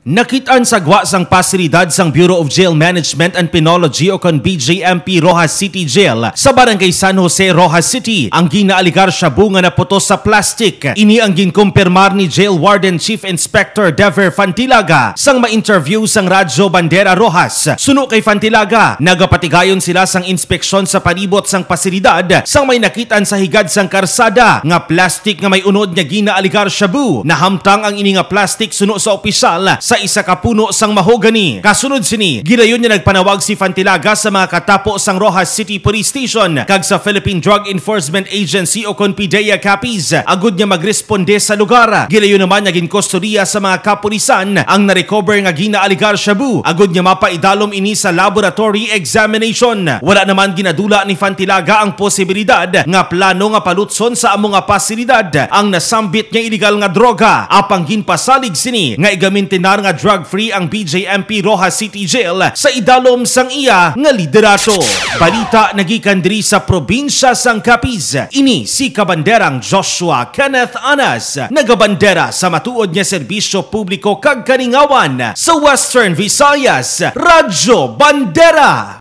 Nakitaan sa gwa sang pasilidad sang Bureau of Jail Management and Penology o kon BJMP Rojas City Jail sa Barangay San Jose, Rojas City ang ginaaligar siya bunga na putos sa plastic. Ini ang ginkumpirmar ni Jail Warden Chief Inspector Dever Fantilaga sang ma-interview sang Radyo Bandera Rojas. Suno kay Fantilaga, nagapatigayon sila sang inspeksyon sa palibot sang pasilidad sang may nakitaan sa higad sang karsada nga plastic nga may unod nga ginaaligar shabu. Nahamtang ang ini nga plastic suno sa opisyal sa isa ka puno sang mahogani. Kasunod sini, gidayon niya nagpanawag si Fantilaga sa mga katapo sang Rojas City Police Station kag sa Philippine Drug Enforcement Agency o kon PDEA Capiz. Agud niya magresponde sa lugar. Gidayon naman niya ginkustodiya sa mga kapulisan ang narecover nga ginaaligar shabu. Agud niya mapaidalom ini sa laboratory examination. Wala naman ginadula ni Fantilaga ang posibilidad nga plano nga palutson sa among pasilidad ang nasambit nga illegal nga droga apang ginpasalig sini nga igamintinar nga drug-free ang BJMP Rojas City Jail sa idalom sang iya nga liderato. Balita nagikan diri sa probinsya sang Capiz. Ini si kabanderang Joshua Kenneth Anas, nagabandera sa matuod niya serbisyo publiko kag kaningawan sa Western Visayas, Radyo Bandera.